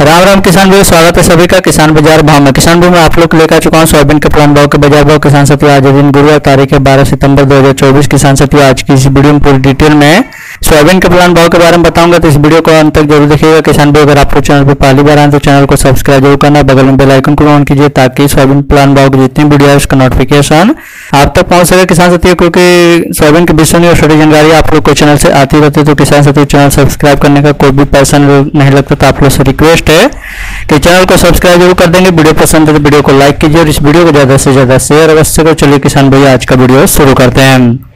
राम राम किसान भाई, स्वागत है सभी का। किसान बाज़ार भाव में। किसान भाई, मैं आप लोग लेकर चुका हूँ सोयाबीन के प्लान भाव के बाज़ार भाव। किसान सत्य आज दिन गुरुवार, तारीख है बारह सितंबर 2024 किसान सत्य आज की इस वीडियो में पूरी डिटेल में सोयाबीन के प्लान भाव के बारे में बताऊँगा तो इस वीडियो को अंत तक ज़रूर देखिएगा। किसान भाई, अगर आपको चैनल पर पहली बार आए तो चैनल को सब्सक्राइब ज़रूर करना, बगल में बेल आइकन को ऑन कीजिए, ताकि सोयाबीन प्लान भाव की जितनी वीडियो है उसका नोटिफिकेशन आप तक पहुँच सके। किसान साथियों, क्योंकि सोयाबीन के विषय में और छोटी जानकारी आप लोग को चैनल से आती रहती है तो किसान साथियों, चैनल सब्सक्राइब करने का कोई भी पैसा नहीं लगता तो आप लोग से रिक्वेस्ट है कि चैनल को सब्सक्राइब ज़रूर कर देंगे। वीडियो पसंद है तो वीडियो को लाइक कीजिए और इस वीडियो को ज़्यादा से ज़्यादा शेयर अवश्य करो। चलिए किसान भैया आज का वीडियो शुरू करते हैं।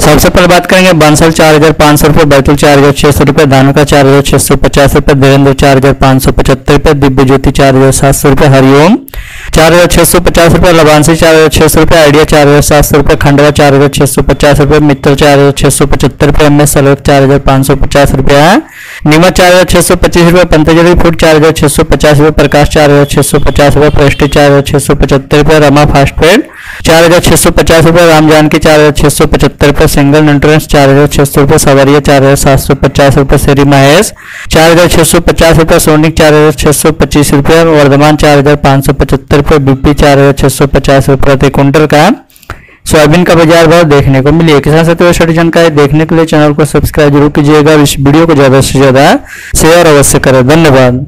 सबसे पहले बात करेंगे बंसल चार हज़ार पाँच सौ रुपये बैतुल चार हज़ार छह सौ रुपये धानुका चार हज़ार छह सौ पचास रुपये देवेंद्र चार हज़ार पाँच सौ पचहत्तर रुपये दिव्य ज्योति चार हज़ार सात सौ रुपये हरिओम चार हज़ार छह सौ पचास रुपये लवांसी चार हज़ार छह सौ रुपये आइडिया चार हज़ार सात सौ रुपये खंडवा चार हज़ार छह सौ पचास रुपये मित्र चार हज़ार छह सौ पचहत्तर रुपये एम एस सलग चार हज़ार पाँच सौ पचास रुपये नीमच चार हज़ार छह सौ पच्चीस रुपये पंतजलि फ़ूड चार हज़ार छह सौ पचास रुपये प्रकाश चार हज़ार छह सौ पचास रुपये प्रेस्टी चार हज़ार छह सौ पचहत्तर रुपये रमा फास्ट फ़ूड चार हज़ार छह सौ पचास रुपये, रामजान जानकी चार हज़ार छह सौ पचहत्तर रुपये, सिंगल एंट्रेंस चार हज़ार छह सौ रुपये सवरिया चार हज़ार सात सौ पचास रुपये श्री महेश। चार हज़ार छह सौ पचास रुपये सोनिक चार हज़ार छह सौ पच्चीस रुपये, वर्धमान चार हज़ार पाँच सौ पचहत्तर रुपये, बीपी चार हज़ार छह सौ पचास रुपये प्रति क्विंटल का। सोयाबीन का बाज़ार भाव देखने को मिली। किसान साथियों छोटी जानकारी देखने के लिए चैनल को सब्सक्राइब ज़रूर कीजिएगा इस वीडियो को ज़्यादा से ज़्यादा शेयर अवश्य करें। धन्यवाद।